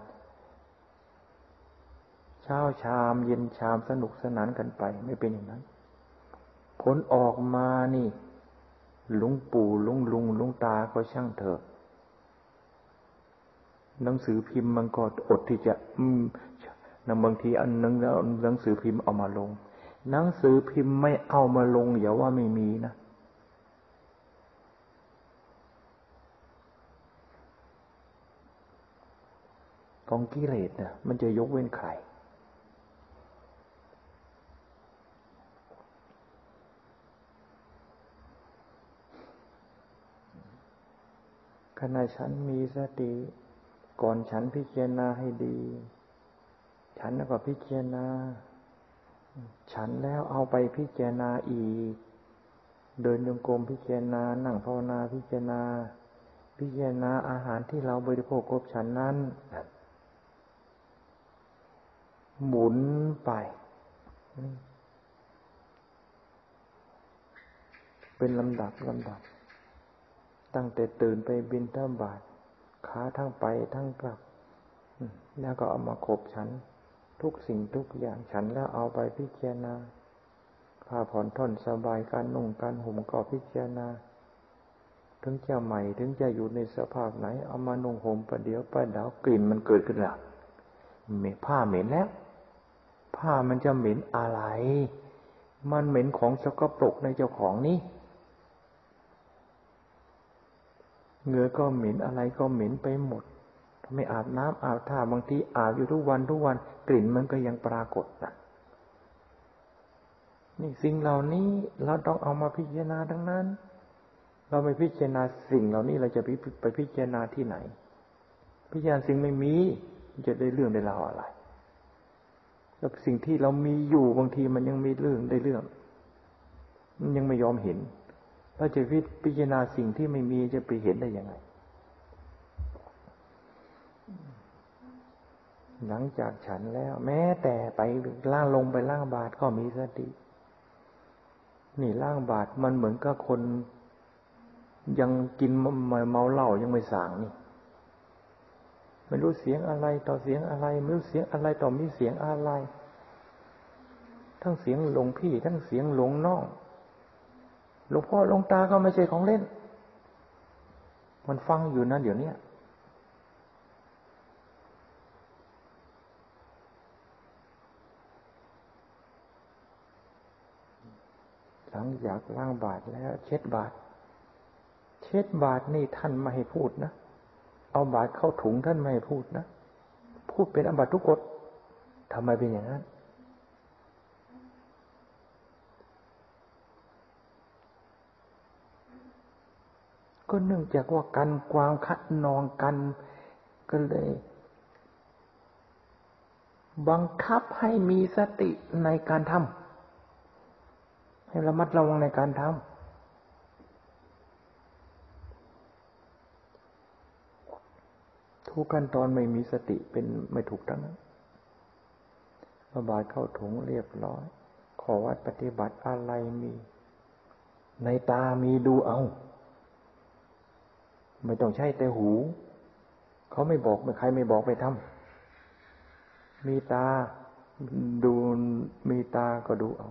เช้าชามเย็นชามสนุกสนานกันไป ไม่เป็นอย่างนั้น ผลออกมานี่ลุงปู่ลุงลุงลุงตาก็ช่างเถอะ หนังสือพิมพ์มันก็อดที่จะ อืมนบางทีอันนึงแล้วหนังสือพิมพ์เอามาลง หนังสือพิมพ์ไม่เอามาลงอย่าว่าไม่มีนะ ของกิเลสเนี่ยมันจะยกเว้นใคร ขณะฉันมีสติ ก่อนฉันพิจารณาให้ดี ฉันก็พิจารณา ฉันแล้วเอาไปพิจารณาอีก เดินยงกรมพิจารณา นั่งภาวนาพิจารณาพิจารณาอาหารที่เราบริโภคครบฉันนั้น หมุนไป เป็นลำดับลำดับ ตั้งแต่ตื่นไปบินท่าบาทขาทั้งไปทั้งกลับ แล้วก็เอามาขบฉัน ทุกสิ่งทุกอย่างฉันแล้วเอาไปพิจารณาผ้าผ่อนท่อนสบายการนุ่งการห่มก็พิจารณา ถึงจะใหม่ถึงจะอยู่ในสภาพไหน เอามานุ่งห่มประเดี๋ยวประเดาวกลิ่นมันเกิดขึ้นแล้วเหม็นผ้าเหม็นแล้ว ผ้ามันจะเหม็นอะไร มันเหม็นของสกปรกในเจ้าของนี้เหงื่อก็เหม็นอะไรก็เหม็นไปหมดไม่อาบน้ำอาบท่าบางทีอาบอยู่ทุกวันทุกวันกลิ่นมันก็ยังปรากฏนะนี่สิ่งเหล่านี้เราต้องเอามาพิจารณาทั้งนั้น เราไม่พิจารณาสิ่งเหล่านี้เราจะไปไปพิจารณาที่ไหน พิจารณาสิ่งไม่มีจะได้เรื่องได้ราวอะไร แล้วสิ่งที่เรามีอยู่บางทีมันยังมีเรื่องได้เรื่อง มันยังไม่ยอมเห็นเราจะพิจารณาสิ่งที่ไม่มีจะไปเห็นได้ยังไง หลังจากฉันแล้ว แม้แต่ไปล่างลงไปล่างบาทก็มีสติ นี่ล่างบาทมันเหมือนกับคน ยังกินเมาเหล้ายังไม่สางนี่ ไม่รู้เสียงอะไรต่อเสียงอะไรไม่รู้เสียงอะไรต่อมีเสียงอะไร ทั้งเสียงหลงพี่ ทั้งเสียงหลงน้องหลวงพ่อหลวงตาก็ไม่ใช่ของเล่น มันฟังอยู่นะเดี๋ยวนี้หลังจากล้างบาทแล้ว เช็ดบาท เช็ดบาทนี่ท่านไม่ให้พูดนะ เอาบาทเข้าถุงท่านไม่พูดนะ พูดเป็นอบัตทุกกฎทำไมเป็นอย่างนั้น ก็เนื่องจากว่ากันกวางคัดนองกันก็เลย บังคับให้มีสติในการทำให้ระมัดระวังในการทำ ทุกขั้นตอนไม่มีสติเป็นไม่ถูกทั้งนั้นระบายเข้าถุงเรียบร้อย ขอวัดปฏิบัติอะไรมี ในตามีดูเอา ไม่ต้องใช้แต่หู เขาไม่บอกไม่ใครไม่บอกไม่ทำมีตาดูมีตาก็ดูเอา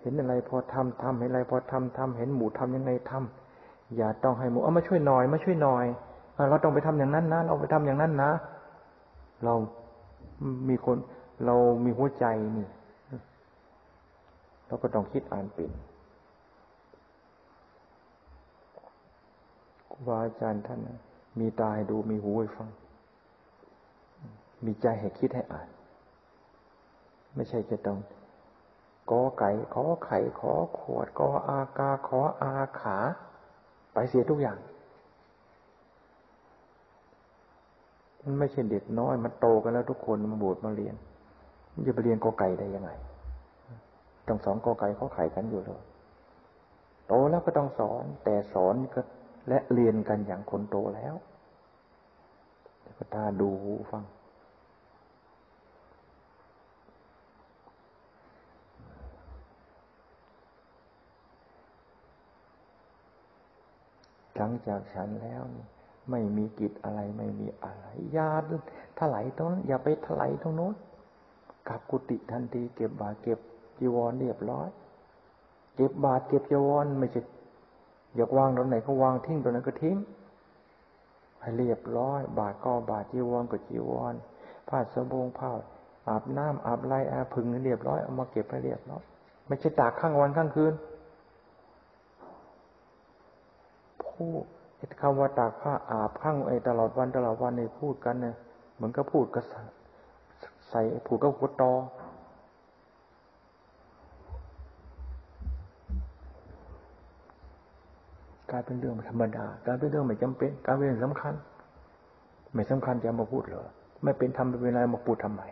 เห็นอะไรพอทำทำเห็นอะไรพอทำทำเห็นหมูทำยังไงทำ อย่าต้องให้หมูเอามาช่วยหน่อยมาช่วยหน่อยเราต้องไปทำอย่างนั้นนะเราไปทำอย่างนั้นนะ เรามีคนเรามีหัวใจนี่เราก็ต้องคิดอ่านเป็นครูบาอาจารย์ท่านมีตาให้ดูมีหูให้ฟัง มีใจให้คิดให้อ่าน ไม่ใช่จะต้องกอไก่ขอไข่ขอขวดกออากาขออาขา เสียทุกอย่าง มันไม่ใช่เด็กน้อย มันโตกันแล้วทุกคนมาบวชมาเรียน มันจะไปเรียนกอไก่ได้ยังไง ต้องสอนกอไก่เขอไข่กันอยู่เลยโตแล้วก็ต้องสอน แต่สอนก็ และเรียนกันอย่างคนโตแล้วก็ตาดูฟัง หลังจากฉันแล้ว ไม่มีกิจอะไรไม่มีอะไรยาถลายตรงนั้นอย่าไปถลายตรงโน้นกลับกุฏิทันที เก็บบาเก็บจีวรเรียบร้อย เก็บบาทเก็บจีวรไม่ใช่อยากวางตรงไหนก็วางทิ้งตรงนั้นก็ทิ้งให้เรียบร้อย บาทก็บาทจีวรก็จีวรผ้าสบงผ้าอาบน้ำอาบไรอาพึงเรียบร้อยเอามาเก็บให้เรียบร้อยไม่ใช่ตากข้างวันข้างคืน ผู้คำว่าตากผ้าอาบข้างไอ้ตลอดวันตลอดวันในพูดกันเนี่ยเหมือนก็พูดก็ใส่ผูกก็หัวตอกลายเป็นเรื่องธรรมดากลายเป็นเรื่องไม่จำเป็นกลายเป็นเรื่องสำคัญ ไม่สำคัญจะมาพูดเหรอ ไม่เป็นธรรมเป็นอะไรมาพูดทำไม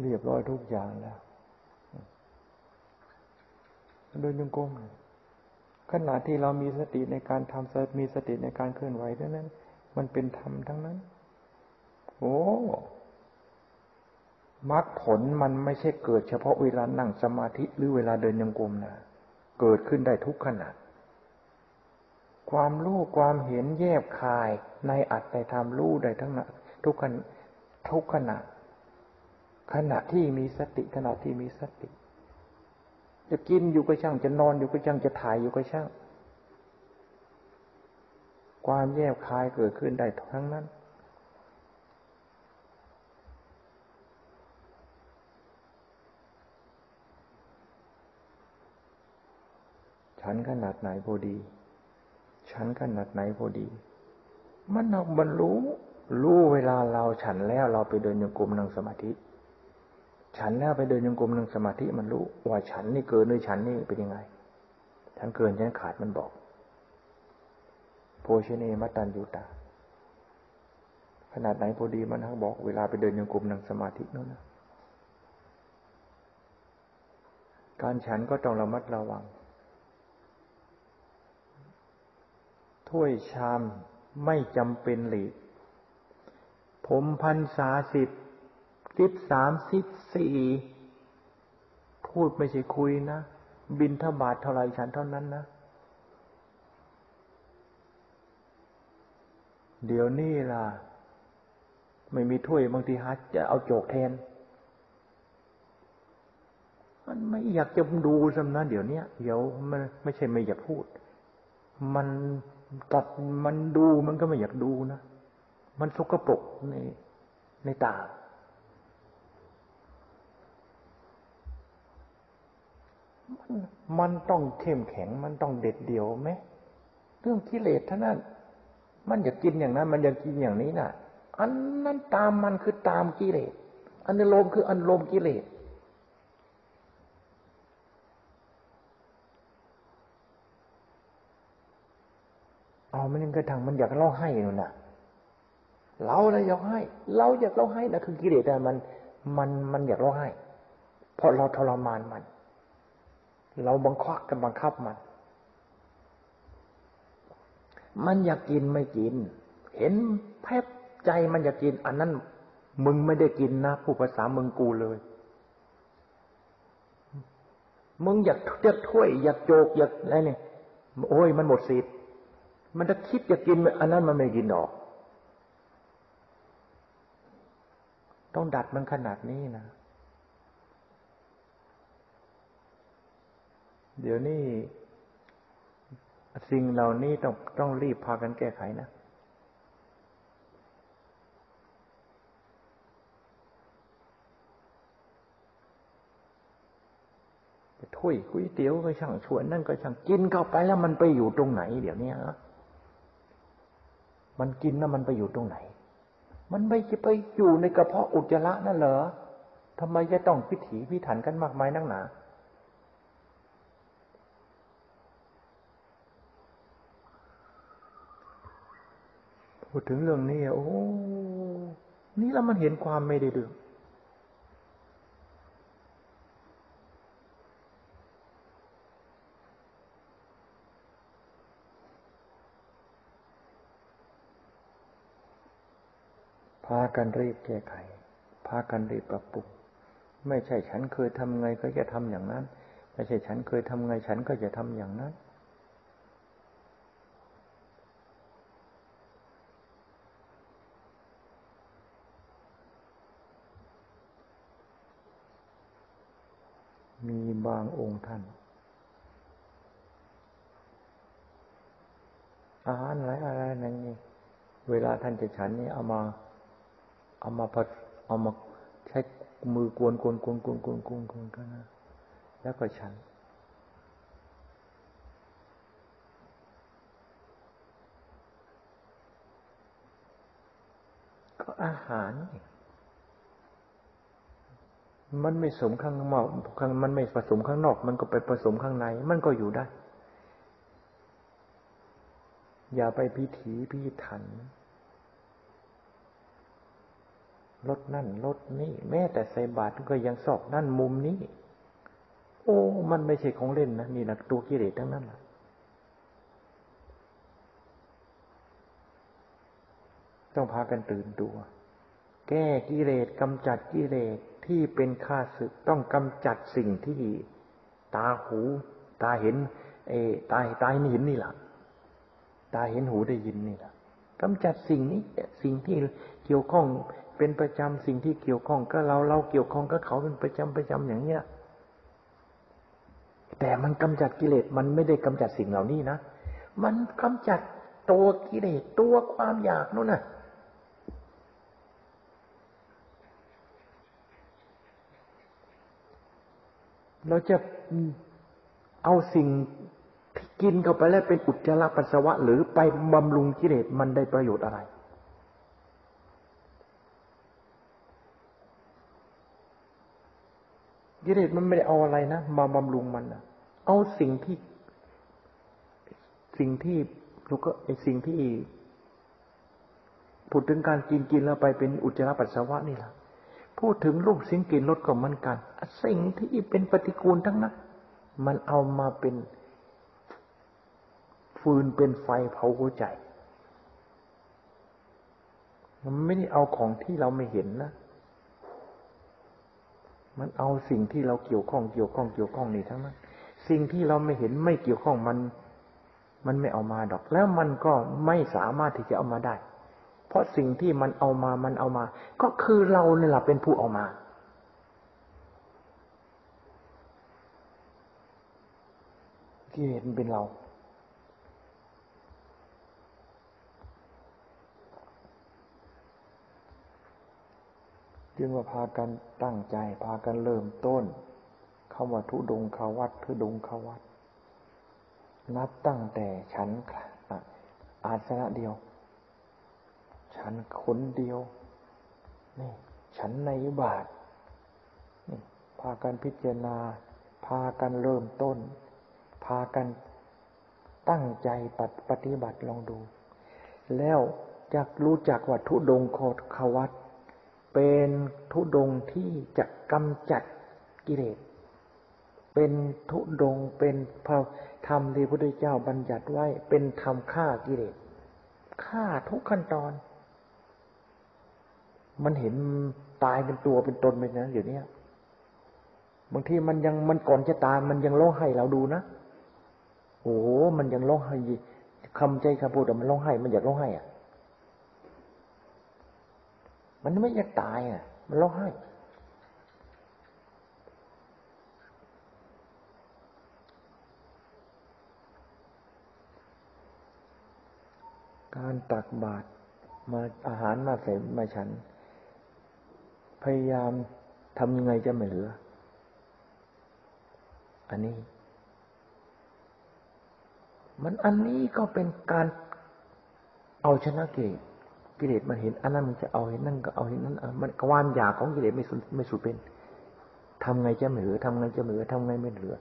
เรียบร้อยทุกอย่างแล้ว เดินยงกลมขณะที่เรามีสติในการทำมีสติในการเคลื่อนไหวนั้น มันเป็นธรรมทั้งนั้น โอ้มรรคผลมันไม่ใช่เกิดเฉพาะเวลานั่งสมาธิหรือเวลาเดินยังกรมนะ เกิดขึ้นได้ทุกขณะ ความรู้ความเห็นแยบคายในอัตในธรรมรู้ได้ทั้งนั้นทุกขณะทุกขณะ ขณะที่มีสติขณะที่มีสติ จะกินอยู่ก็ช่าง จะนอนอยู่ก็ช่าง จะถ่ายอยู่ก็ช่าง ความแยบคายเกิดขึ้นได้ทั้งนั้น ฉันขนาดไหนพอดี ฉันขนาดไหนพอดี มันเอาบรรลุรู้เวลาเราฉันแล้วเราไปเดินโยกรมนั่งสมาธิ ฉันแล้วไปเดินโยกรมหนั่งสมาธิมันรู้ว่าฉันนี่เกินหรือฉันนี่เป็นยังไง ฉันเกินฉันขาดมันบอก โพชเนมัตันยูตา ขนาดไหนพอดีมันทั้งบอก เวลาไปเดินโยกรมหนั่งสมาธินั่นนะการฉันก็ต้องระมัดระวัง ถ้วยชามไม่จำเป็นหลีก ผมพันษาสิบ สิบสามสิบสี่พูดไม่ใช่คุยนะ บินทบาทเท่าไรฉันเท่านั้นนะ เดี๋ยวนี้ล่ะ ไม่มีถ้วยบางทีฮัทจะเอาโจกแทน มันไม่อยากจะดูสำนันเดี๋ยวนี้เดี๋ยวมันไม่ใช่ไม่อยากพูด มันตัดมันดูมันก็ไม่อยากดูนะ มันสกปรกในในตา มันต้องเข้มแข็ง มันต้องเด็ดเดี่ยวไหมเรื่องกิเลสท่านั้น มันอยากกินอย่างนั้น มันอยากกินอย่างนี้น่ะ อันนั้นตามมันคือตามกิเลสอันลมคืออันลมกิเลสเอามันยังกระทังมันอยากเล่าให้นู่นน่ะ เราเลยอยากให้ เราอยากเล่าให้นะคือกิเลสแต่มัน มันมันอยากเล่าให้ เพราะเราทรมานมัน เราบังคับกันบังคับมัน มันอยากกินไม่กิน เห็นแพบใจมันอยากกิน อันนั้น มึงไม่ได้กินนะผู้ภาษามึงกูเลย มึงอยากเรียกถ้วย อยากโจกอยากอะไรเนี่ยโอ้ยมันหมดสิทธิ์มันจะคิดจะกิน อันนั้นมันไม่กินออก ต้องดัดมันขนาดนี้นะ เดี๋ยวนี้สิ่งเหล่านี้ต้องต้องรีบพากันแก้ไขนะ ถ้วยก๋วยเตี๋ยวก็ช่างชวนนั่นก็ช่างกินเข้าไปแล้วมันไปอยู่ตรงไหน เดี๋ยวนี้ฮะมันกินแล้วมันไปอยู่ตรงไหน มันไม่จะไปอยู่ในกระเพาะอุจจาระนั่นเหรอทำไมจะต้องพิถีพิถันกันมากมายนักหนา พูดถึงเรื่องนี้โอ้นี่แล้วมันเห็นความไม่ได้เรื่องพากันรีบแก้ไข พากันรีบปรับปรุง ไม่ใช่ฉันเคยทำไงก็จะทำอย่างนั้น ไม่ใช่ฉันเคยทำไงฉันก็จะทำอย่างนั้น มีบางองค์ท่าน อาหารอะไรอะไรนั่นนี่เวลาท่านจะฉันนี่เอามา เอามาผัดเอามาใช้มือกวนกวนกวนกวนกวนกวนกวนกันนะแล้วก็ฉัน ก็อาหารเอง มันไม่สมข้างนอกข้างมันไม่ผสมข้างนอก มันก็ไปผสมข้างใน มันก็อยู่ได้ อย่าไปพิถีพิถันรถนั่นรถนี่ แม้แต่ใส่บาตรก็ยังสอบนั่นมุมนี้ โอ้ มันไม่ใช่ของเล่นนะนี่นะตัวกิเลสทั้งนั้นแหละต้องพากันตื่นตัว แก้กิเลสกำจัดกิเลส ที่เป็นข้าศึกต้องกำจัดสิ่งที่ตาหู ตาเห็นเอตาตาเห็นนี่แหละตาเห็นหูได้ยินนี่แหละกำจัดสิ่งนี้สิ่งที่เกี่ยวข้องเป็นประจำสิ่งที่เกี่ยวข้องก็เราเราเกี่ยวข้องก็เขาเป็นประจำประจำอย่างเนี้ยแต่มันกำจัดกิเลสมันไม่ได้กำจัดสิ่งเหล่านี้นะมันกำจัดตัวกิเลสตัวความอยากนู่นน่ะ เราจะเอาสิ่งที่กินเข้าไปแล้วเป็นอุจจาระปัสสาวะ หรือไปบำรุงกิเลสมันได้ประโยชน์อะไร กิเลสมันไม่ได้เอาอะไรนะมาบำรุงมันนะเอาสิ่งที่สิ่งที่ลูกก็ไอสิ่งที่พูดถึงการกินกินแล้วไปเป็นอุจจาระปัสสาวะนี่แหละ พูดถึงรูปสิ่งกินรสก็เหมือนกันสิ่งที่เป็นปฏิกูลทั้งนั้นมันเอามาเป็นฟืนเป็นไฟเผาหัวใจ มันไม่ได้เอาของที่เราไม่เห็นนะ มันเอาสิ่งที่เราเกี่ยวข้องเกี่ยวข้องเกี่ยวข้องนี่ทั้งนั้น สิ่งที่เราไม่เห็นไม่เกี่ยวข้องมัน มันไม่เอามาดอก แล้วมันก็ไม่สามารถที่จะเอามาได้ ราะสิ่งที่มันเอามามันเอามา ก็คือเราเนี่ยแหละเป็นผู้เอามา ที่เห็นเป็นเรา จึงว่าพากันตั้งใจ พากันเริ่มต้นคำว่าทุดงคาวัดทุดงคาวัดนับตั้งแต่ฉันอาสนะเดียว ฉันคนเดียว นี่ ฉันในบาทนี่พากันพิจารณา พากันเริ่มต้น พากันตั้งใจปฏิบัติลองดู แล้วจะรู้จักว่าทุดงโคตขวัตเป็นทุดงที่จะกำจัดกิเลส เป็นทุดงเป็นพระธรรมที่พระพุทธเจ้าบัญญัติไว้ เป็นธรรมฆ่ากิเลสฆ่าทุกขั้นตอน มันเห็นตายเป็นตัวเป็นตนไปนะอยู่เนี้ยบางทีมันยังมันก่อนจะตายมันยังร้องไห้เราดูนะโอ้โหมันยังร้องไห้คำใจคำพูดแต่มันร้องไห้ มันอยากร้องไห้อะ มันไม่อยากตายอะ มันร้องไห้การตักบาตรมาอาหารมาเสร็จมาฉัน พยายามทำยังไงจะไม่เหลือ อันนี้ มันอันนี้ก็เป็นการเอาชนะเกศกิเลสมันเห็น อันนั้นมันจะเอาเห็นนั่นก็เอาเห็นนั้นมันความอยากของกิเลสไม่สุดไม่สุดเป็นทำไงจะไม่เหลือทำไงจะไม่เหลือทำไงไม่เหลือ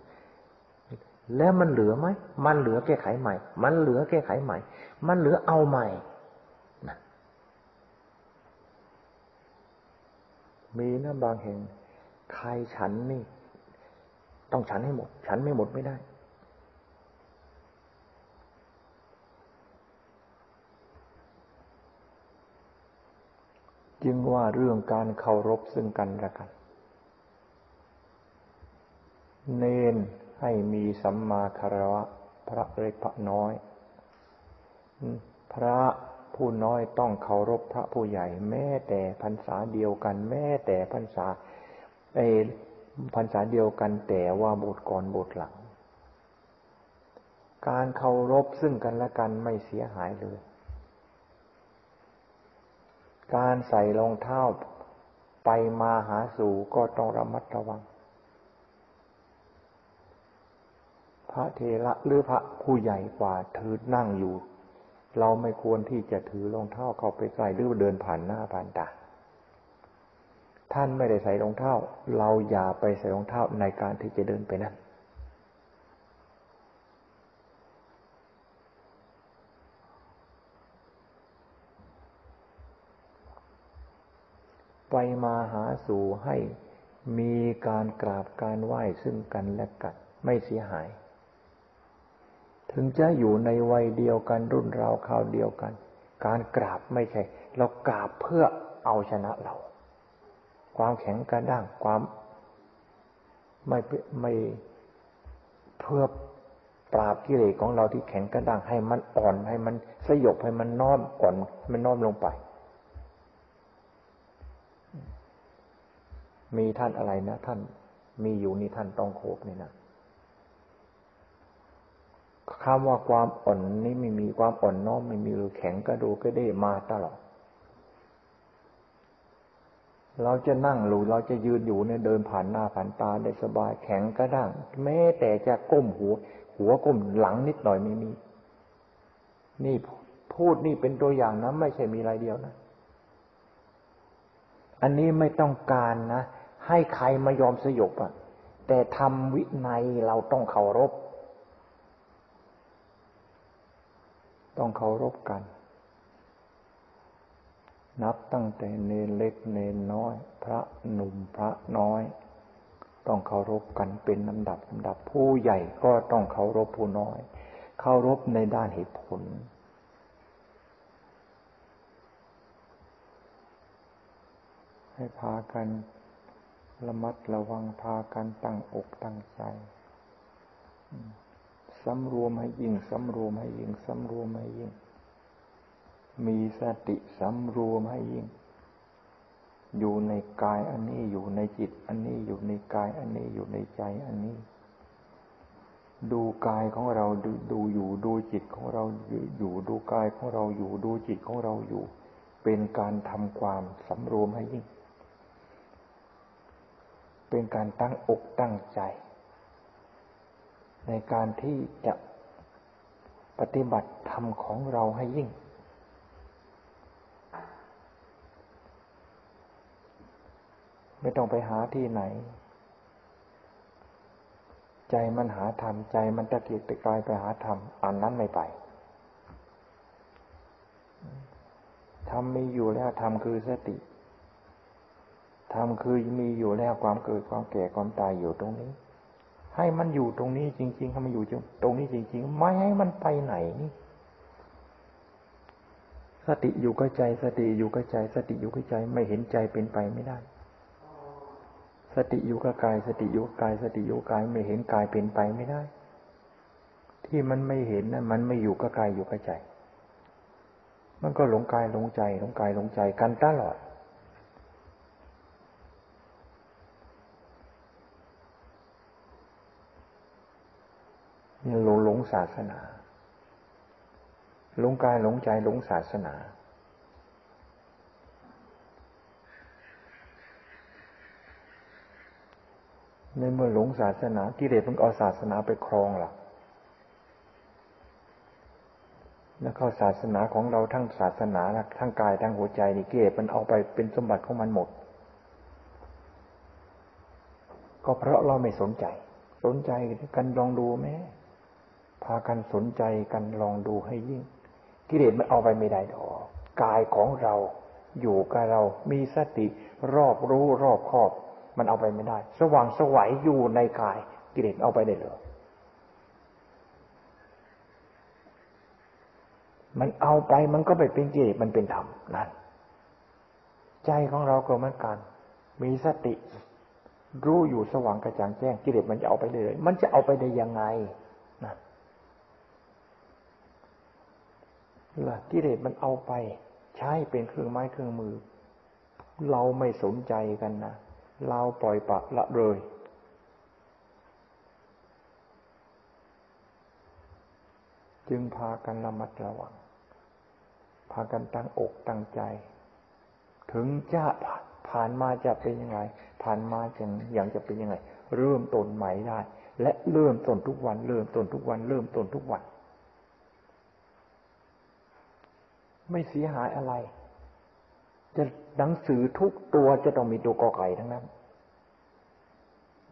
แล้วมันเหลือไหมมันเหลือแก้ไขใหม่ มันเหลือแก้ไขใหม่ มันเหลือเอาใหม่นะ มีนะบางแห่งใครฉันนี่ ต้องฉันให้หมด ฉันไม่หมดไม่ได้ จึงว่าเรื่องการเคารพซึ่งกันและกัน เนนให้มีสัมมาคารวะ พระเล็กพระน้อย พระ ผู้น้อยต้องเคารพพระผู้ใหญ่ แม้แต่พรรษาเดียวกัน แม้แต่พรรษาเอพรรษาเดียวกันแต่ว่าบทก่อนบทหลัง การเคารพซึ่งกันและกันไม่เสียหายเลย การใส่รองเท้าไปมาหาสู่ก็ต้องระมัดระวัง พระเทระหรือพระผู้ใหญ่กว่าเธอนั่งอยู่ เราไม่ควรที่จะถือรองเท้าเข้าไปใกล้หรือเดินผ่านหน้าผ่านตาท่านไม่ได้ใส่รองเท้า เราอย่าไปใส่รองเท้าในการที่จะเดินไปนั้นไปมาหาสู่ให้มีการกราบการไหว้ซึ่งกันและกันไม่เสียหาย ถึงจะอยู่ในวัยเดียวกันรุ่นราวคราวเดียวกัน การกราบไม่ใช่ เรากราบเพื่อเอาชนะเรา ความแข็งกระด้างความไม่ไม่เพื่อปราบกิเลสของเราที่แข็งกระด้างให้มันอ่อนให้มันสยบให้มันน้อมอ่อนมันน้อมลงไป มีท่านอะไรนะ ท่านมีอยู่นี่ท่านต้องโคบนี่นะ คำว่าความอ่อนนี่ไม่มีความอ่อนน้อมไม่มีหรือแข็งกระดูกระเด้มาตลอด เราจะนั่งหรือเราจะยืนอยู่เนี่ยเดินผ่านหน้าผ่านตาได้สบายแข็งกระด้างแม้แต่จะก้มหัว หัวก้มหลังนิดหน่อยไม่มี นี่พูดนี่เป็นตัวอย่างนะไม่ใช่มีรายเดียวนะ อันนี้ไม่ต้องการนะ ให้ใครมายอมสยบอะ แต่ทำวินัยเราต้องเคารพ ต้องเคารพกัน นับตั้งแต่เนรเล็กเนรน้อย พระหนุ่มพระน้อย ต้องเคารพกันเป็นลำดับลำดับผู้ใหญ่ก็ต้องเคารพผู้น้อย เคารพในด้านเหตุผล ให้พากันระมัดระวังพากันตั้งอกตั้งใจ สำรวมให้ยิ่งสำรวมให้ยิ่งสำรวมให้ยิ่ง มีสติสำรวมให้ยิ่ง อยู่ในกายอันนี้อยู่ในจิต อันนี้อยู่ในกายอันนี้อยู่ในใจอันนี้ ดูกายของเราดูดูอยู่ดูจิตของเราอยู่ดูกายของเราอยู่ดูจิตของเราอยู่ เป็นการทำความสำรวมให้ยิ่ง เป็นการตั้งอกตั้งใจ ในการที่จะปฏิบัติธรรมของเราให้ยิ่ง ไม่ต้องไปหาที่ไหน ใจมันหาธรรม ใจมันตะเกียกตะกายไปหาธรรม อันนั้นไม่ไปธรรมมีอยู่แล้วธรรมคือสติธรรมคือมีอยู่แล้วความเกิดความแก่ความตายอยู่ตรงนี้ ให้มันอยู่ตรงนี้จริง ๆ ให้มันอยู่ตรงนี้จริง ๆ ไม่ให้มันไปไหนนี่สติอยู่กับใจ สติอยู่กับใจ สติอยู่กับใจ ไม่เห็นใจเป็นไปไม่ได้ สติอยู่กับกาย สติอยู่กับกาย สติอยู่กับกาย ไม่เห็นกายเป็นไปไม่ได้ ที่มันไม่เห็นนะมันไม่อยู่กับกายอยู่กับใจ มันก็หลงกายหลงใจหลงกายหลงใจกันตลอด นี่หลงหลงศาสนา หลงกายหลงใจหลงศาสนา ในเมื่อหลงศาสนากิเลสมันเอาศาสนาไปครองล่ะแล้วเข้าศาสนาของเราทั้งศาสนาทั้งกายทั้งหัวใจนี่กิเลสมันเอาไปเป็นสมบัติของมันหมด ก็เพราะเราไม่สนใจ สนใจกันลองดูไหม พากันสนใจกันลองดูให้ยิ่ง กิเลสมันเอาไปไม่ได้ดอกกายของเราอยู่กับเรา มีสติรอบรู้รอบครอบ มันเอาไปไม่ได้ สว่างสวัยอยู่ในกาย กิเลสเอาไปได้เลยมันเอาไปมันก็ไปเป็นกิเลสมันเป็นธรรมนั่นใจของเราก็เหมือนกัน มีสติ รู้อยู่สว่างกระจ่างแจ้งกิเลสมันจะเอาไปเลย มันจะเอาไปได้ยังไงนั่น ล่ะกิเลสมันเอาไป ใช้เป็นเครื่องไม้เครื่องมือ เราไม่สนใจกันนะเราปล่อยปะละเลยจึงพากันระมัดระวัง พากันตั้งอกตั้งใจ ถึงจะผ่านมาจะเป็นยังไง ผ่านมาจะอย่างจะเป็นยังไง เริ่มต้นใหม่ได้ และเริ่มต้นทุกวัน เริ่มต้นทุกวัน เริ่มต้นทุกวัน ไม่เสียหายอะไร จะหนังสือทุกตัวจะต้องมีตัวกอไก่ทั้งนั้น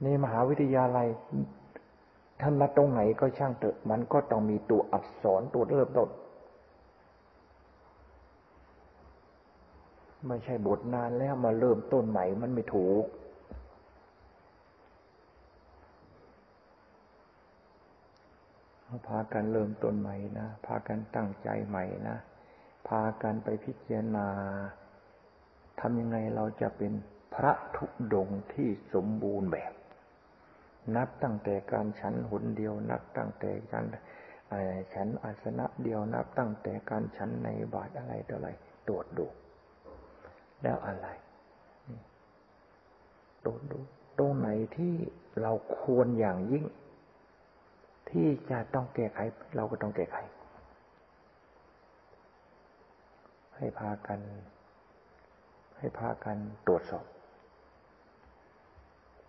ในมหาวิทยาลัยท่านมาตรงไหนก็ช่างเถอะ มันก็ต้องมีตัวอักษรตัวเริ่มต้นไม่ใช่บทนานแล้วมาเริ่มต้นใหม่มันไม่ถูก พากันเริ่มต้นใหม่นะ พากันตั้งใจใหม่นะากันไปพิจารณาทำยังไงเราจะเป็นพระทุดงที่สมบูรณ์แบบ นับตั้งแต่การฉันหนเดียว นับตั้งแต่การฉันอาสนะเดียวนับตั้งแต่การฉันในบาทอะไรต่ออะไรตรวจดู แล้วอะไรตรวจดูตรงไหนที่เราควรอย่างยิ่ง ที่จะต้องแก้ไข เราก็ต้องแก้ไข ให้พากัน ให้พากันตรวจสอบ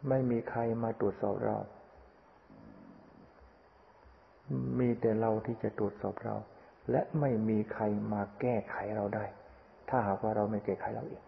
ไม่มีใครมาตรวจสอบเรา มีแต่เราที่จะตรวจสอบเรา และไม่มีใครมาแก้ไขเราได้ ถ้าหากว่าเราไม่แก้ไขเราเอง